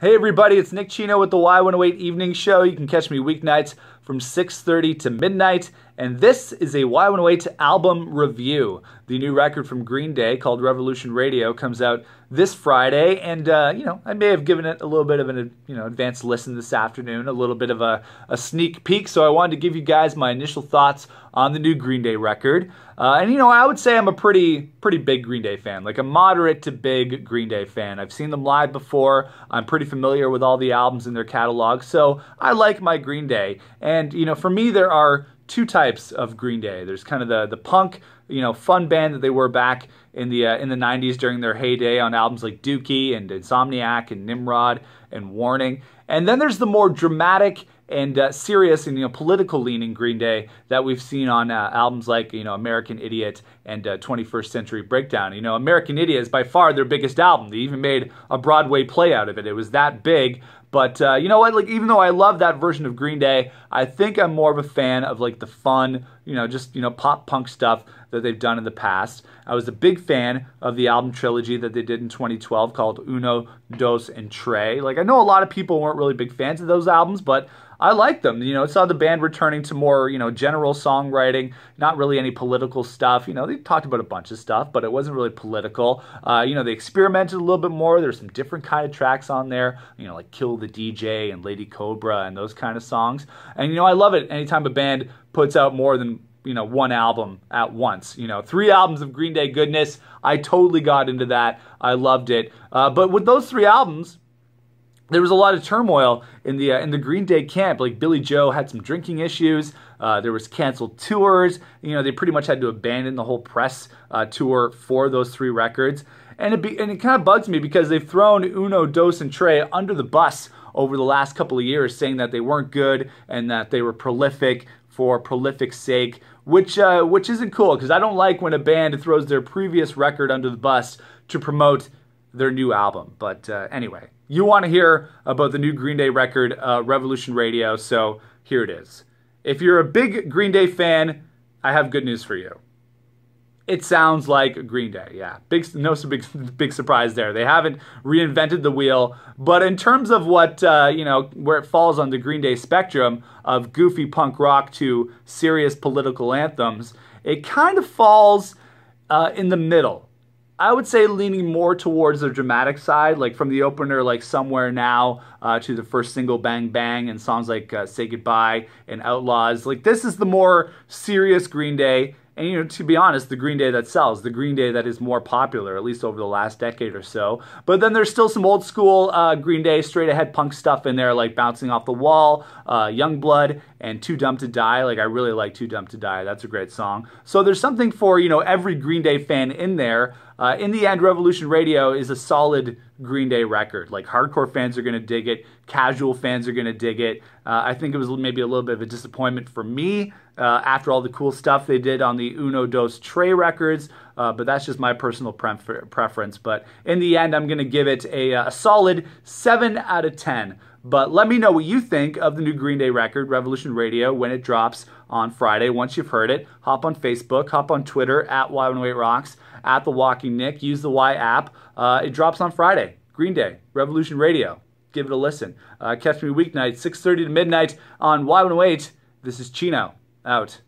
Hey everybody, it's Nick Cino with the Y108 Evening Show. You can catch me weeknights from 6.30 to midnight. And this is a Y108 album review. The new record from Green Day called Revolution Radio comes out this Friday. And, uh, you know, I may have given it a little bit of an, you know, advanced listen this afternoon, a little bit of a, a sneak peek. So I wanted to give you guys my initial thoughts on the new Green Day record. Uh, and, you know, I would say I'm a pretty, pretty big Green Day fan, like a moderate to big Green Day fan. I've seen them live before. I'm pretty familiar with all the albums in their catalog. So I like my Green Day. And, you know, for me, there are two types of Green Day. There's kind of the the punk, you know, fun band that they were back in the uh, in the 90s during their heyday on albums like Dookie and Insomniac and Nimrod and Warning. And then there's the more dramatic and uh, serious and you know political leaning Green Day that we've seen on uh, albums like you know American Idiot and uh, 21st Century Breakdown. You know American Idiot is by far their biggest album. They even made a Broadway play out of it. It was that big. But uh, you know what? Like, even though I love that version of Green Day, I think I'm more of a fan of like the fun, you know, just you know, pop punk stuff that they've done in the past. I was a big fan of the album trilogy that they did in 2012 called Uno, Dos, and Tre. Like, I know a lot of people weren't really big fans of those albums, but I like them. You know, saw the band returning to more, you know, general songwriting, not really any political stuff. You know, they talked about a bunch of stuff, but it wasn't really political. Uh, you know, they experimented a little bit more. There's some different kind of tracks on there, you know, like Kill the DJ and Lady Cobra and those kind of songs. And, you know, I love it anytime a band puts out more than you know one album at once you know three albums of green day goodness i totally got into that i loved it uh, but with those three albums there was a lot of turmoil in the uh, in the Green Day camp. Like Billie Joe had some drinking issues. Uh, there was canceled tours. You know, they pretty much had to abandon the whole press uh, tour for those three records. And it be, and it kind of bugs me because they've thrown Uno, Dos, and Tre under the bus over the last couple of years, saying that they weren't good and that they were prolific for prolific sake, which uh, which isn't cool because I don't like when a band throws their previous record under the bus to promote their new album. But uh, anyway, you want to hear about the new Green Day record, uh, Revolution Radio, so here it is. If you're a big Green Day fan, I have good news for you. It sounds like Green Day, yeah. Big, no big, big surprise there. They haven't reinvented the wheel, but in terms of what uh, you know, where it falls on the Green Day spectrum of goofy punk rock to serious political anthems, it kind of falls uh, in the middle. I would say leaning more towards the dramatic side, like from the opener, like Somewhere Now, uh, to the first single, Bang Bang, and songs like uh, Say Goodbye and Outlaws. Like, this is the more serious Green Day. And, you know, to be honest, the Green Day that sells, the Green Day that is more popular, at least over the last decade or so. But then there's still some old school uh, Green Day straight ahead punk stuff in there, like Bouncing Off the Wall, uh, Youngblood, and Too Dumb to Die. Like, I really like Too Dumb to Die. That's a great song. So there's something for, you know, every Green Day fan in there. Uh, in the end, Revolution Radio is a solid Green Day record. Like hardcore fans are going to dig it, casual fans are going to dig it. Uh, I think it was maybe a little bit of a disappointment for me uh, after all the cool stuff they did on the Uno Dos Tre records, uh, but that's just my personal prefer- preference. But in the end, I'm going to give it a, a solid 7 out of 10. But let me know what you think of the new Green Day record, Revolution Radio, when it drops on Friday. Once you've heard it, hop on Facebook, hop on Twitter at Y108 Rocks, at The Walking Nick. Use the Y app. Uh, it drops on Friday. Green Day, Revolution Radio. Give it a listen. Uh, catch me weeknight, 6.30 to midnight on Y108. This is Cino. Out.